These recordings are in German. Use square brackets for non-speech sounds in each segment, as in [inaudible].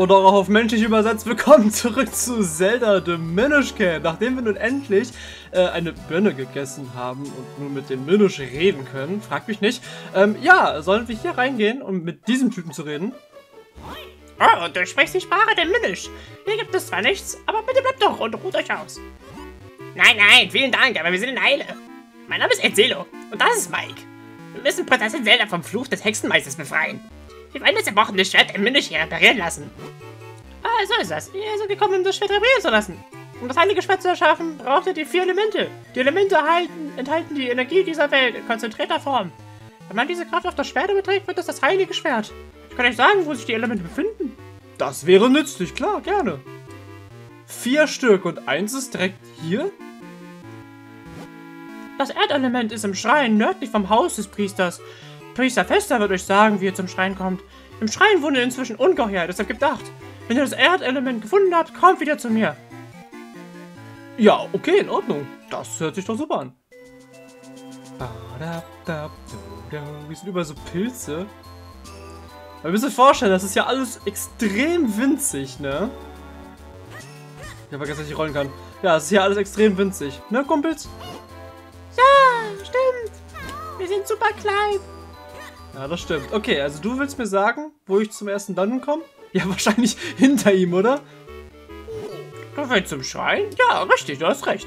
Oder auch auf menschlich übersetzt, willkommen zurück zu Zelda The Minish Cap. Nachdem wir nun endlich äh, eine Birne gegessen haben und nun mit den Minish reden können, fragt mich nicht. Ähm, ja, sollen wir hier reingehen, um mit diesem Typen zu reden? Oh, du sprichst die Sprache der Minish. Hier gibt es zwar nichts, aber bitte bleibt doch und ruht euch aus. Nein, nein, vielen Dank, aber wir sind in Eile. Mein Name ist Erzählo und das ist Mike. Wir müssen Prinzessin Zelda vom Fluch des Hexenmeisters befreien. Wir wollen das zerbrochene Schwert Minish hier reparieren lassen. Ah, so ist das. Wir sind gekommen, um das Schwert reparieren zu lassen. Um das heilige Schwert zu erschaffen, braucht ihr die vier Elemente. Die Elemente erhalten, enthalten die Energie dieser Welt in konzentrierter Form. Wenn man diese Kraft auf das Schwert überträgt, wird es das heilige Schwert. Ich kann euch sagen, wo sich die Elemente befinden. Das wäre nützlich, klar, gerne. Vier Stück und eins ist direkt hier? Das Erdelement ist im Schrein nördlich vom Haus des Priesters. Priester Fester wird euch sagen, wie ihr zum Schrein kommt. Im Schrein wohnen inzwischen Ungeheuer, deshalb gibt Acht. Wenn ihr das Erdelement gefunden habt, kommt wieder zu mir. Ja, okay, in Ordnung. Das hört sich doch super an. Wir sind überall so Pilze. Man müsst euch vorstellen, das ist ja alles extrem winzig, ne? Ich habe vergessen, dass ich rollen kann. Ja, es ist hier alles extrem winzig. Ne, Kumpels? Ja, stimmt. Wir sind super klein. Ja, das stimmt. Okay, also du willst mir sagen, wo ich zum ersten Dungeon komme? [laughs] Ja, wahrscheinlich hinter ihm, oder? Du willst zum Schrein? Ja, richtig, du hast recht.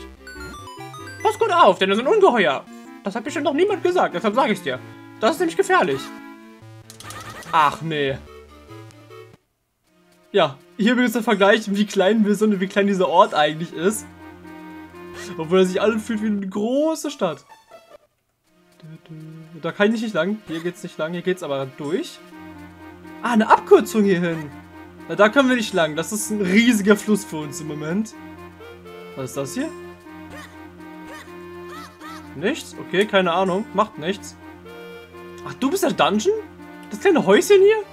Pass gut auf, denn das sind Ungeheuer. Das hat bestimmt noch niemand gesagt, deshalb sage ich dir. Das ist nämlich gefährlich. Ach, nee. Ja, hier übrigens der Vergleich, wie klein wir sind und wie klein dieser Ort eigentlich ist. Obwohl er sich alle fühlt wie eine große Stadt. Da kann ich nicht lang. Hier geht's nicht lang. Hier geht's aber durch. Ah, eine Abkürzung hierhin. Na, da können wir nicht lang. Das ist ein riesiger Fluss für uns im Moment. Was ist das hier? Nichts? Okay, keine Ahnung. Macht nichts. Ach, du bist der Dungeon? Das kleine Häuschen hier?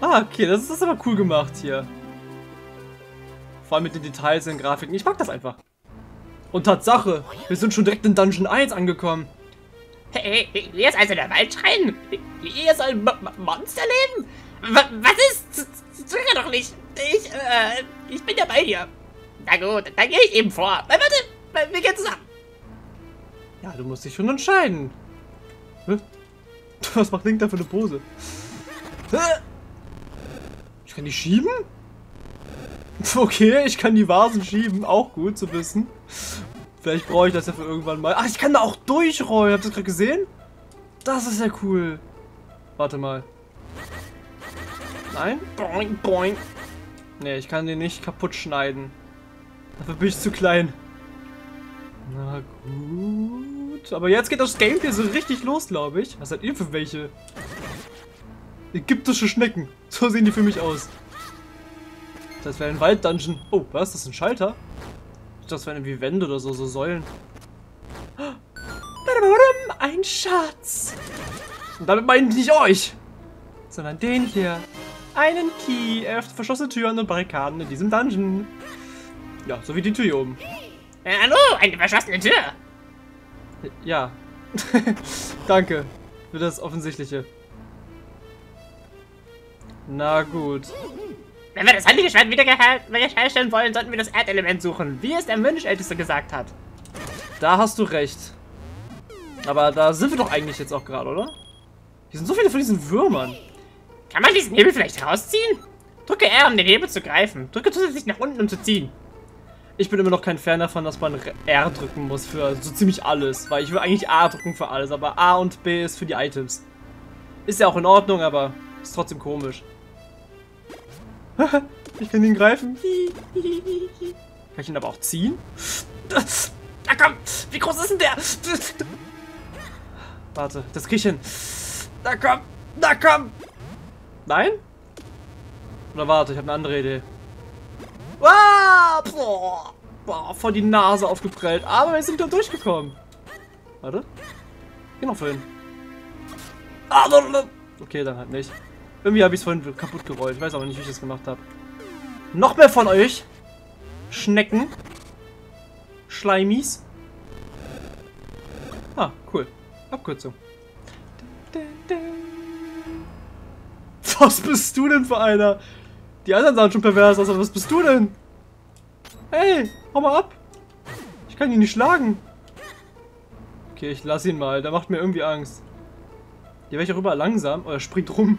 [laughs] ah, okay. Das ist aber cool gemacht hier. Vor allem mit den Details in den Grafiken. Ich mag das einfach. Und Tatsache, wir sind schon direkt in Dungeon 1 angekommen. Hey, hier ist also der Waldschrein. Hier soll M Monster leben? W was ist? Zöger doch nicht. Ich, äh, ich bin ja bei dir. Na gut, dann gehe ich eben vor. Na, warte, wir gehen zusammen. Ja, du musst dich schon entscheiden. [laughs] Was macht Link da für eine Pose? Ich kann die schieben? [laughs] Okay, ich kann die Vasen schieben. Auch gut zu wissen. Vielleicht brauche ich das ja für irgendwann mal. Ach, ich kann da auch durchrollen. Habt ihr das gerade gesehen? Das ist ja cool. Warte mal. Nein? Boing, boing. Nee, ich kann den nicht kaputt schneiden. Dafür bin ich zu klein. Na gut. Aber jetzt geht das Gameplay so richtig los, glaube ich. Was seid ihr für welche? Ägyptische Schnecken. So sehen die für mich aus. Das wäre ein Walddungeon. Oh, was? Das ist ein Schalter? Das wären irgendwie Wände oder so, so Säulen. [gasps] Ein Schatz. Und damit meine ich nicht euch, sondern den hier. Einen Key. Er öffnet verschlossene Türen und Barrikaden in diesem Dungeon. Ja, so wie die Tür hier oben. Äh, hallo, eine verschlossene Tür. Ja. [laughs] Danke für das Offensichtliche. Na gut. Wenn wir das heilige Schwert wiederherstellen wollen, sollten wir das Erdelement suchen, wie es der Mönchälteste gesagt hat. Da hast du recht. Aber da sind wir doch eigentlich jetzt auch gerade, oder? Hier sind so viele von diesen Würmern. Kann man diesen Hebel vielleicht rausziehen? Drücke R, um den Hebel zu greifen. Drücke zusätzlich nach unten, um zu ziehen. Ich bin immer noch kein Fan davon, dass man R drücken muss für so ziemlich alles. Weil ich will eigentlich A drücken für alles, aber A und B ist für die Items. Ist ja auch in Ordnung, aber ist trotzdem komisch. [laughs] ich kann ihn greifen. Kann ich ihn aber auch ziehen? Na komm, wie groß ist denn der? Warte, das krieg ich hin. Na komm, na komm. Nein? Oder warte, ich habe eine andere Idee. Ah, boah, boah, vor die Nase aufgeprellt. Aber wir sind da durchgekommen. Warte. Geh noch vorhin. Okay, dann halt nicht. Irgendwie habe ich es vorhin kaputt gerollt. Ich weiß aber nicht, wie ich das gemacht habe. Noch mehr von euch. Schnecken. Schleimis. Ah, cool. Abkürzung. Was bist du denn für einer? Die anderen sahen schon pervers aus, aber was bist du denn? Hey, hau mal ab. Ich kann ihn nicht schlagen. Okay, ich lass ihn mal. Der macht mir irgendwie Angst. Hier wäre ich auch überall langsam. Oder springt rum.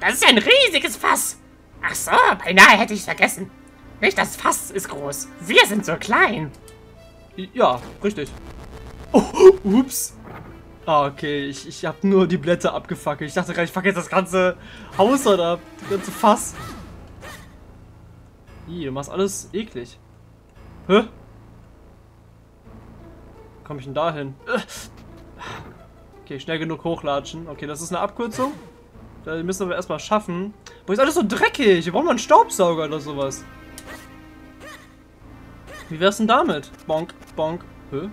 Das ist ein riesiges Fass. Ach so, beinahe hätte ich es vergessen. Nicht das Fass ist groß. Wir sind so klein. Ja, richtig. Oh, ups. Ah, okay. Ich, ich habe nur die Blätter abgefackelt. Ich dachte gerade, ich fackel jetzt das ganze Haus ab. Die ganze Fass. Ih, du machst alles eklig. Hä? Komme ich denn da hin? Okay, schnell genug hochlatschen. Okay, das ist eine Abkürzung. Da müssen wir erstmal schaffen. Wo ist alles so dreckig? Wir brauchen mal einen Staubsauger oder sowas. Wie wär's denn damit? Bonk, bonk. Hä?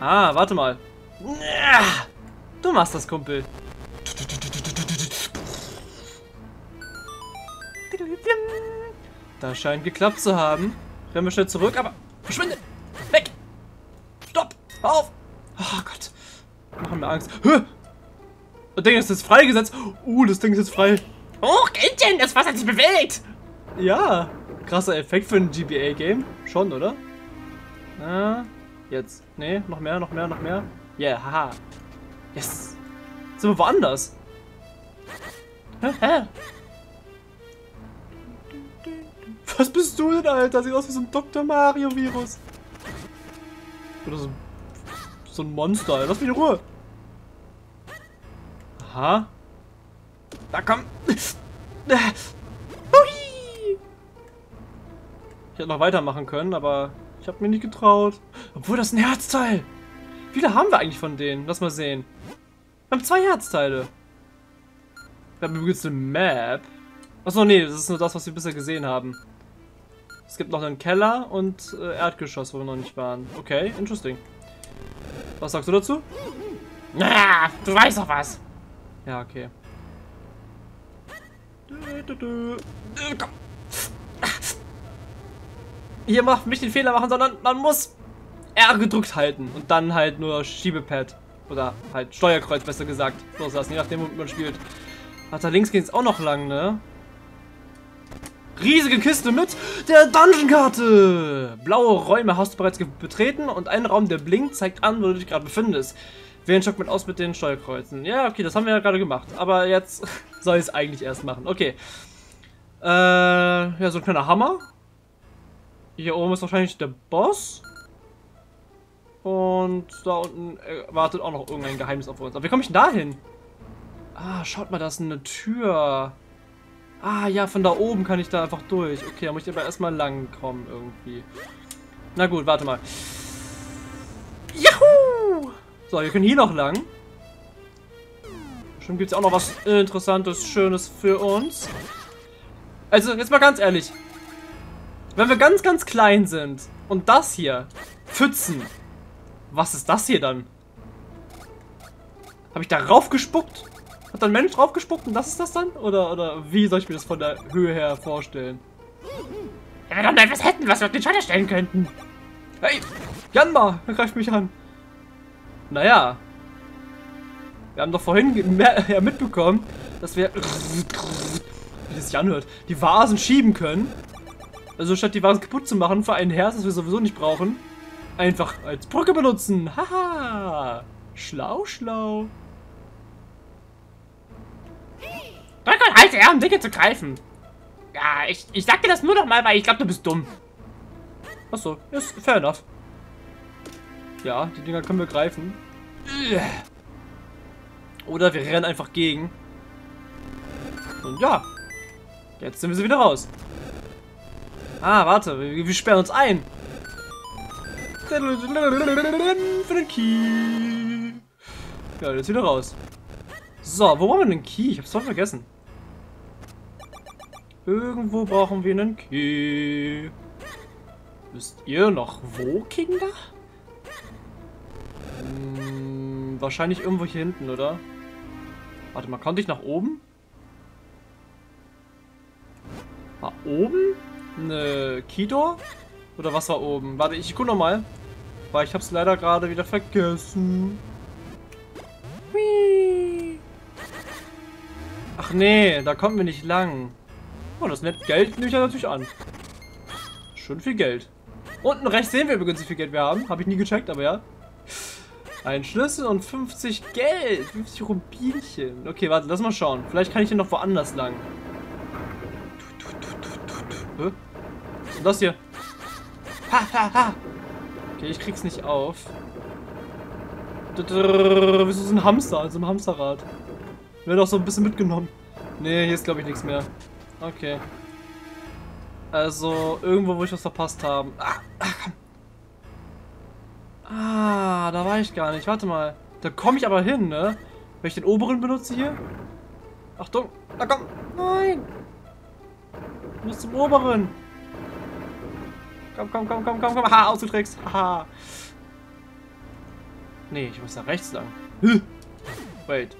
Ah, warte mal. Du machst das, Kumpel. Das scheint geklappt zu haben. Rennen wir schnell zurück, aber verschwinde! Weg! Stopp! Hör auf! Oh Gott. Machen wir Angst. Das Ding ist jetzt freigesetzt. Uh, das Ding ist jetzt frei. Hoch, Kindchen! Das Wasser hat sich bewegt! Ja. Krasser Effekt für ein GBA-Game. Schon, oder? Ah, jetzt. Nee, noch mehr, noch mehr, noch mehr. Yeah, haha. Yes. Sind wir woanders? Was bist du denn, Alter? Sieht aus wie so ein Dr. Mario-Virus. Oder so, so ein Monster. Lass mich in Ruhe. Aha. Da komm. Ich hätte noch weitermachen können, aber ich habe mir nicht getraut. Obwohl, das ist ein Herzteil. Wie viele haben wir eigentlich von denen? Lass mal sehen. Wir haben zwei Herzteile. Wir haben übrigens eine Map. Achso, nee, das ist nur das, was wir bisher gesehen haben. Es gibt noch einen Keller und äh, Erdgeschoss, wo wir noch nicht waren. Okay, interesting. Was sagst du dazu? Na, du weißt doch was. Ja, okay. Du, du, du. Komm. Hier macht nicht den Fehler machen, sondern man muss R gedrückt halten und dann halt nur Schiebepad oder halt Steuerkreuz besser gesagt loslassen, je nachdem, womit man spielt. Ach, da links geht es auch noch lang, ne? Riesige Kiste mit der Dungeon-Karte! Blaue Räume hast du bereits betreten und ein Raum, der blinkt, zeigt an, wo du dich gerade befindest. Wählen Schock mit aus mit den Steuerkreuzen. Ja, okay, das haben wir ja gerade gemacht. Aber jetzt [laughs] soll ich es eigentlich erst machen. Okay. Äh, ja, so ein kleiner Hammer. Hier oben ist wahrscheinlich der Boss. Und da unten äh, wartet auch noch irgendein Geheimnis auf uns. Aber wie komme ich denn da hin? Ah, schaut mal, da ist eine Tür. Ah, ja, von da oben kann ich da einfach durch. Okay, da muss ich aber erstmal lang kommen irgendwie. Na gut, warte mal. Juhu! So, wir können hier noch lang. Bestimmt gibt es auch noch was Interessantes, Schönes für uns. Also, jetzt mal ganz ehrlich. Wenn wir ganz, ganz klein sind und das hier, Pfützen, was ist das hier dann? Habe ich da raufgespuckt? Hat da ein Mensch draufgespuckt und das ist das dann? Oder, oder wie soll ich mir das von der Höhe her vorstellen? Ja, wenn wir noch etwas hätten, was wir auf den Schalter stellen könnten. Hey, Janma, er greift mich an. Naja. Wir haben doch vorhin [laughs] ja, mitbekommen, dass wir, wie das sich anhört, die Vasen schieben können. Also statt die Vasen kaputt zu machen für ein Herz, das wir sowieso nicht brauchen, einfach als Brücke benutzen. Haha. Schlau, schlau. Drück halte R, um Dinge zu greifen. Ja, ich, ich sag dir das nur noch mal, weil ich glaube, du bist dumm. Achso, ist fair enough. Ja, die Dinger können wir greifen. Oder wir rennen einfach gegen. Und ja, jetzt sind wir sie wieder raus. Ah, warte, wir, wir sperren uns ein. Für den Key. Ja, jetzt wieder raus. So, wo brauchen wir einen Key? Ich hab's voll vergessen. Irgendwo brauchen wir einen Key. Wisst ihr noch wo, Kinder? Hm, wahrscheinlich irgendwo hier hinten, oder? Warte mal, konnte ich nach oben? War oben? eine Keydoor? Oder was war oben? Warte, ich guck nochmal. Weil ich hab's leider gerade wieder vergessen. Whee. nee, da kommen wir nicht lang. Oh, das nett Geld nehme ich ja natürlich an. Schön viel Geld. Unten rechts sehen wir übrigens, wie viel Geld wir haben. Habe ich nie gecheckt, aber ja. Ein Schlüssel und 50 Geld. 50 Rubinchen. Okay, warte, lass mal schauen. Vielleicht kann ich hier noch woanders lang. Was ist das hier? Ha. Okay, ich krieg's nicht auf. Wieso ist ein Hamster? Also ein Hamsterrad. Wird auch so ein bisschen mitgenommen. Nee, hier ist glaube ich nichts mehr. Okay. Also, irgendwo, wo ich was verpasst habe. Ah, komm. Ah, da war ich gar nicht. Warte mal. Da komme ich aber hin, ne? Wenn ich den oberen benutze hier. Achtung. Da komm. Nein. Du musst zum oberen. Komm, komm, komm, komm, komm, komm. Ha, ausgetrickst. Haha. Nee, ich muss da rechts lang. Wait.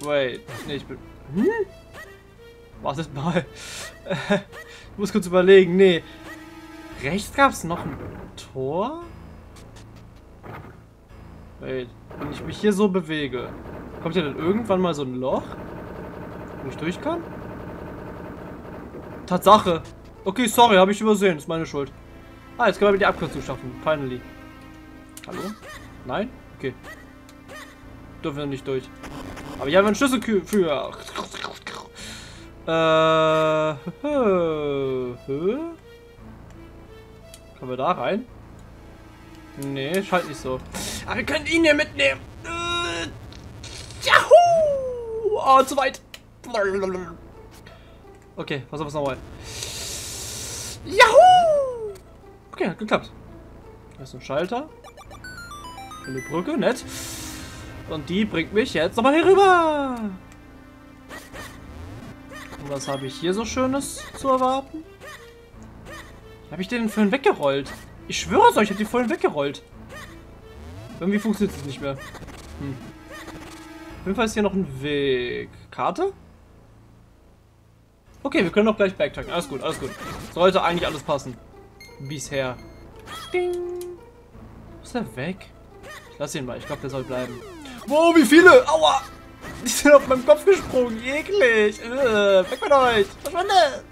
Wait. Nee, ich bin... Hm? Wartet mal. [laughs] ich muss kurz überlegen. Nee. Rechts gab es noch ein Tor? Wait. Wenn ich mich hier so bewege, kommt ja dann irgendwann mal so ein Loch, wo ich durch kann? Tatsache. Okay, sorry, habe ich übersehen. Ist meine Schuld. Ah, jetzt können wir die Abkürzung schaffen. Finally. Hallo? Nein? Okay. Dürfen wir nicht durch. Aber ich habe einen Schlüssel für. Äh. Können wir da rein? Nee, scheint nicht so. Aber wir können ihn hier mitnehmen. Äh, Yahoo! Oh, zu weit. Okay, was auf nochmal. Yahoo! Okay, hat geklappt. Da ist ein Schalter. Eine Brücke, nett. Und die bringt mich jetzt nochmal hier rüber. Und was habe ich hier so Schönes zu erwarten? Habe ich den vorhin weggerollt? Ich schwöre es euch, ich habe die vorhin weggerollt. Irgendwie funktioniert es nicht mehr. Hm. Auf jeden Fall ist hier noch ein Weg. Karte? Okay, wir können doch gleich backtracken. Alles gut, alles gut. Sollte eigentlich alles passen. Bisher. Ding. Ist er weg? Ich lass ihn mal. Ich glaube, der soll bleiben. Wow, wie viele? Aua! [laughs] Die sind auf meinem Kopf gesprungen. Eklig. Äh, weg mit euch. Verschwinde.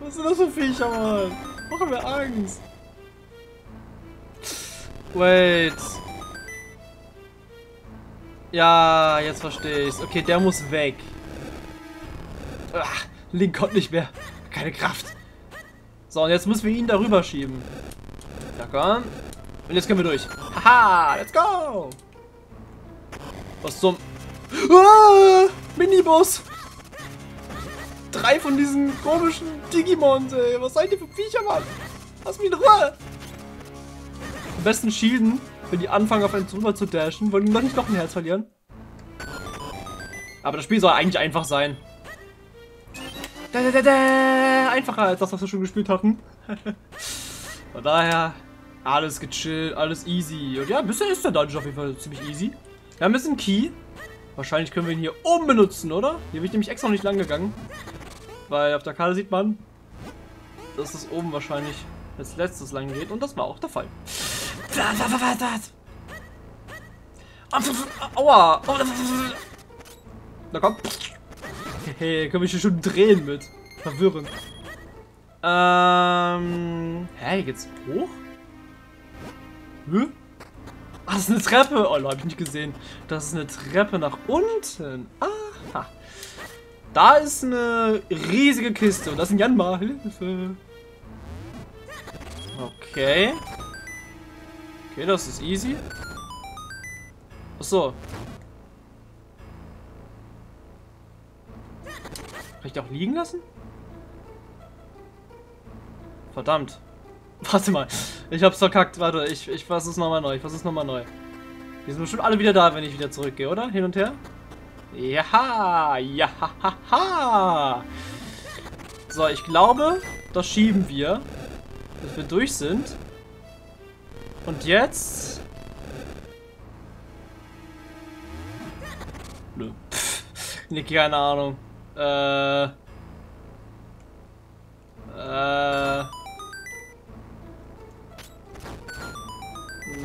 Was sind das für Viecher, Mann? Machen wir Angst. Wait. Ja, jetzt verstehe ich's. Okay, der muss weg. Ach, Link kommt nicht mehr. Keine Kraft. So, und jetzt müssen wir ihn darüber schieben. Ja, komm. Und jetzt können wir durch. Haha, let's go. Was zum... Ah, Minibus. Drei von diesen komischen Digimons, ey. Was seid ihr für Viecher, Mann? Lass mich in Ruhe. Besten shielden, wenn die anfangen, auf einen drüber zu dashen. Wollen die noch nicht noch ein Herz verlieren? Aber das Spiel soll eigentlich einfach sein. Da, da, da. Einfacher als das, was wir schon gespielt hatten. [laughs] Von daher, alles gechillt, alles easy. Und ja, bisher ist der Dungeon auf jeden Fall ziemlich easy. Wir haben ein bisschen Key. Wahrscheinlich können wir ihn hier oben benutzen, oder? Hier bin ich nämlich extra noch nicht lang gegangen. Weil auf der Karte sieht man, dass es oben wahrscheinlich als letztes lang geht. Und das war auch der Fall. Aua! Na komm. Hey, können wir hier schon drehen mit. Verwirrend. Ähm. Hä, hier geht's hoch? Hä? Ah, das ist eine Treppe. Oh, hab ich nicht gesehen. Das ist eine Treppe nach unten. Aha. Da ist eine riesige Kiste. Und das ist ein Janma. Hilfe. Okay. Okay, das ist easy. Achso. Kann ich die auch liegen lassen? Verdammt. [laughs] Warte mal. Ich hab's verkackt. Warte, ich, ich fasse es nochmal neu. Ich fasse es nochmal neu. Die sind bestimmt alle wieder da, wenn ich wieder zurückgehe, oder? Hin und her? Ja, ja, ha, ha. So, ich glaube, das schieben wir, bis wir durch sind. Und jetzt... Nö. Pff, nee, keine Ahnung. Äh... Äh...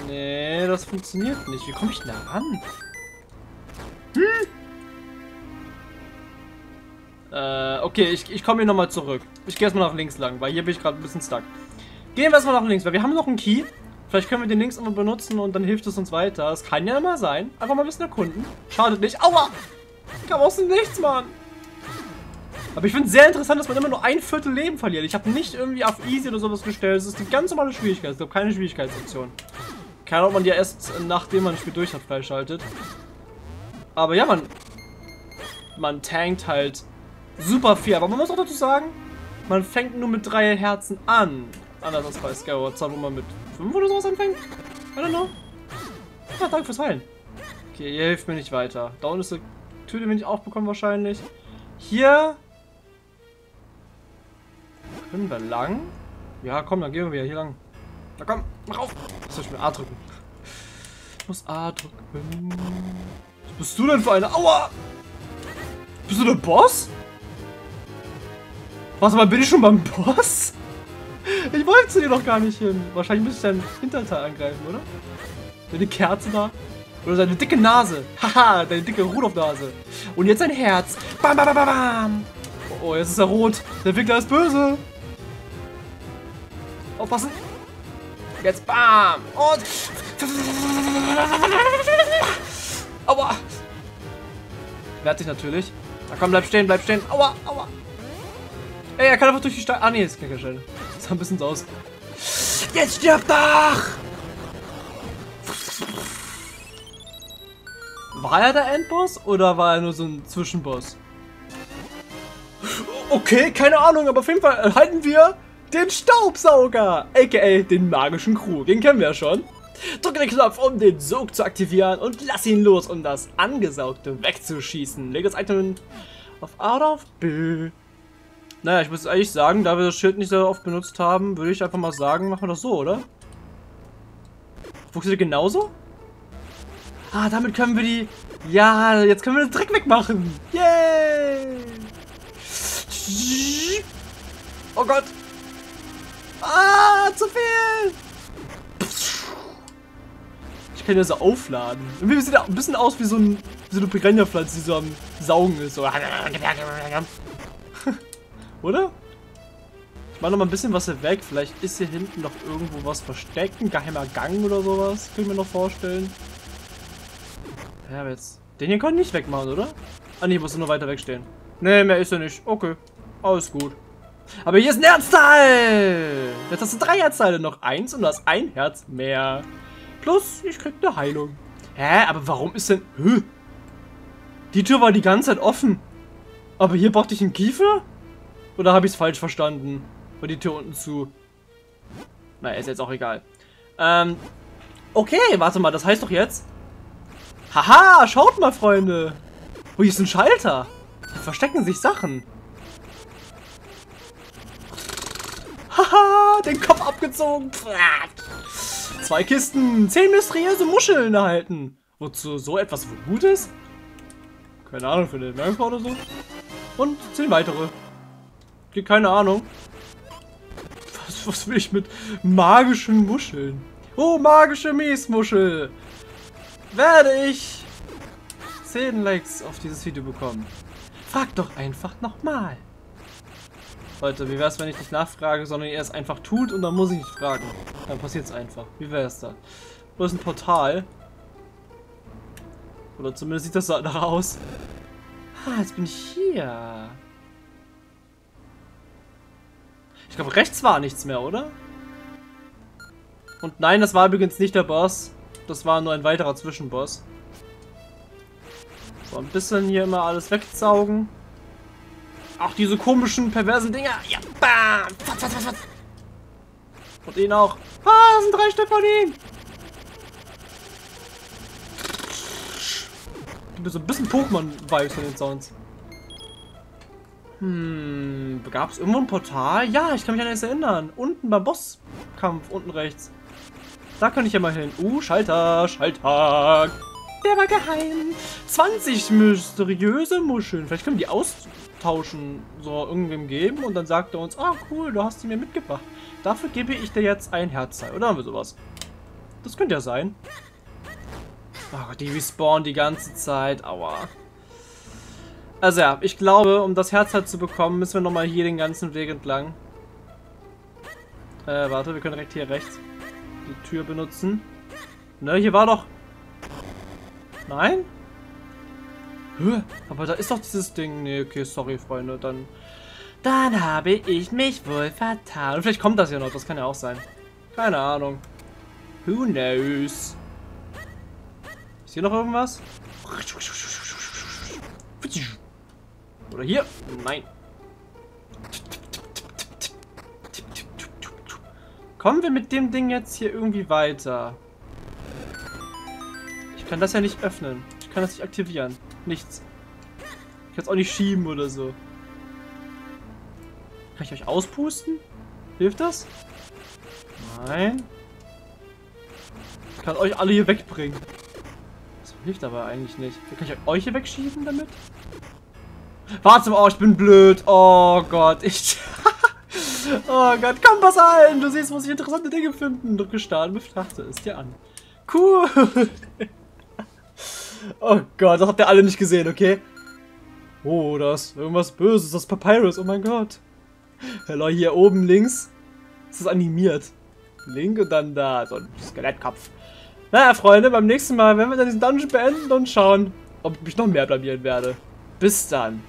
Nee, das funktioniert nicht. Wie komme ich da ran? Hm? Äh, okay, ich, ich komme hier nochmal zurück. Ich gehe erstmal nach links lang, weil hier bin ich gerade ein bisschen stuck. Gehen wir erstmal nach links, weil wir haben noch einen Key. Vielleicht können wir den links immer benutzen und dann hilft es uns weiter. Das kann ja immer sein. Einfach mal ein bisschen erkunden. Schadet nicht. Aua! Kam aus dem Nichts, Mann. Aber ich finde es sehr interessant, dass man immer nur ein Viertel Leben verliert. Ich habe nicht irgendwie auf Easy oder sowas gestellt. Das ist die ganz normale Schwierigkeit. Es gibt keine Schwierigkeitsoption. Keine Ahnung, ob man die erst nachdem man ein Spiel durch hat freischaltet. Aber ja, man, man tankt halt super viel. Aber man muss auch dazu sagen, man fängt nur mit drei Herzen an. Anders als bei Skyward Sword, wo man mit fünf oder sowas anfängt. I don't know. Ja, danke fürs Heilen. Okay, ihr hilft mir nicht weiter. Da unten ist eine Tür, die wir nicht aufbekommen wahrscheinlich. Hier können wir lang. Ja, komm, dann gehen wir hier lang. Na komm, mach auf. Was soll ich mit A drücken? Ich muss A drücken. Was bist du denn für eine? Aua! Bist du der Boss? Warte mal, bin ich schon beim Boss? Ich wollte zu dir noch gar nicht hin. Wahrscheinlich müsste ich dein Hinterteil angreifen, oder? Deine Kerze da. Oder seine dicke Nase. Haha, deine dicke Rudolf-Nase. Und jetzt ein Herz. Bam, bam, bam, bam, bam. Oh, oh, jetzt ist er rot. Der Wickler ist böse. Aufpassen. Jetzt bam. Und... Aua. Wehrt sich natürlich. Na komm, bleib stehen, bleib stehen. Aua, aua. Ey, er kann einfach durch die Steine... Ah, nee, ist Kleckerstelle. Ein bisschen aus. Jetzt stirbt doch! War er der Endboss oder war er nur so ein Zwischenboss? Okay, keine Ahnung, aber auf jeden Fall erhalten wir den Staubsauger, aka den magischen Krug. Den kennen wir ja schon. Drücke den Knopf, um den Sog zu aktivieren und lass ihn los, um das Angesaugte wegzuschießen. Lege das Item auf Out of B. Naja, ich muss ehrlich sagen, da wir das Schild nicht so oft benutzt haben, würde ich einfach mal sagen, machen wir das so, oder? Funktioniert genauso? Ah, damit können wir die... Ja, jetzt können wir den Dreck wegmachen. Yay! Oh Gott. Ah, zu viel. Ich kann ja so aufladen. Irgendwie sieht ein bisschen aus wie so, ein, wie so eine Piranha-Pflanze, die so am Saugen ist. So. Oder? Ich mache noch mal ein bisschen was hier weg. Vielleicht ist hier hinten noch irgendwo was versteckt. Ein geheimer Gang oder sowas. Kann ich mir noch vorstellen. Ja, aber jetzt... Den hier konnte ich nicht wegmachen, oder? Ah, nee, muss nur weiter wegstehen. Nee, mehr ist er nicht. Okay. Alles gut. Aber hier ist ein Herzteil! Jetzt hast du drei Herzteile. Noch eins und du hast ein Herz mehr. Plus, ich krieg eine Heilung. Hä? Aber warum ist denn... Hä? Die Tür war die ganze Zeit offen. Aber hier brauchte ich einen Kiefer? Oder habe ich es falsch verstanden? War die Tür unten zu? Na, ist jetzt auch egal. Ähm, okay, warte mal, das heißt doch jetzt... Haha, schaut mal, Freunde. Wo ist ein Schalter? Da verstecken sich Sachen. Haha, den Kopf abgezogen. Zwei Kisten, zehn mysteriöse Muscheln erhalten. Wozu so etwas gut ist? Keine Ahnung, für den Merkmal oder so. Und zehn weitere. Keine Ahnung. Was, was will ich mit magischen Muscheln? Oh, magische Miesmuschel. Werde ich 10 Likes auf dieses Video bekommen. Frag doch einfach nochmal. Leute, wie wär's, wenn ich nicht nachfrage, sondern ihr es einfach tut und dann muss ich nicht fragen. Dann passiert's einfach. Wie wär's da? Wo ist ein Portal? Oder zumindest sieht das so aus. Ah, jetzt bin ich hier. Ich glaube, rechts war nichts mehr, oder? Und nein, das war übrigens nicht der Boss. Das war nur ein weiterer Zwischenboss. So, ein bisschen hier immer alles wegsaugen. Auch diese komischen, perversen Dinger. Ja, bam! Fatz, fatz, fatz, Und ihn auch. Ah, das sind drei Stück von ihm. Ich bin so ein bisschen Pokémon-Vibes von den Sounds. Hm, gab es irgendwo ein Portal? Ja, ich kann mich an das erinnern. Unten beim Bosskampf, unten rechts. Da kann ich ja mal hin. Uh, Schalter, Schalter. Der war geheim. 20 mysteriöse Muscheln. Vielleicht können wir die austauschen, so irgendwem geben und dann sagt er uns, ah cool, du hast sie mir mitgebracht. Dafür gebe ich dir jetzt ein Herzteil. Oder haben wir sowas? Das könnte ja sein. Oh Gott, die respawnen die ganze Zeit. Aua. Also ja, ich glaube, um das Herz halt zu bekommen, müssen wir nochmal hier den ganzen Weg entlang. Äh, warte, wir können direkt hier rechts die Tür benutzen. Ne, hier war doch... Nein? Hä? Aber da ist doch dieses Ding. Nee, okay, sorry, Freunde. Dann... Dann habe ich mich wohl vertan. Und vielleicht kommt das ja noch, das kann ja auch sein. Keine Ahnung. Who knows? Ist hier noch irgendwas? Oder hier? Nein. Kommen wir mit dem Ding jetzt hier irgendwie weiter? Ich kann das ja nicht öffnen. Ich kann das nicht aktivieren. Nichts. Ich kann es auch nicht schieben oder so. Kann ich euch auspusten? Hilft das? Nein. Ich kann euch alle hier wegbringen. Das hilft aber eigentlich nicht. Kann ich euch hier wegschieben damit? Warte mal, oh, ich bin blöd. Oh Gott, ich... [laughs] oh Gott, komm, pass ein. Du siehst, muss ich interessante Dinge finden. Drücke Start und betrachte es dir an. Cool. [laughs] oh Gott, das habt ihr alle nicht gesehen, okay? Oh, das ist irgendwas Böses. Das Papyrus, oh mein Gott. Hallo, hier oben links ist das animiert. Link und dann da so ein Skelettkopf. Naja, Freunde, beim nächsten Mal werden wir dann diesen Dungeon beenden und schauen, ob ich noch mehr blamieren werde. Bis dann.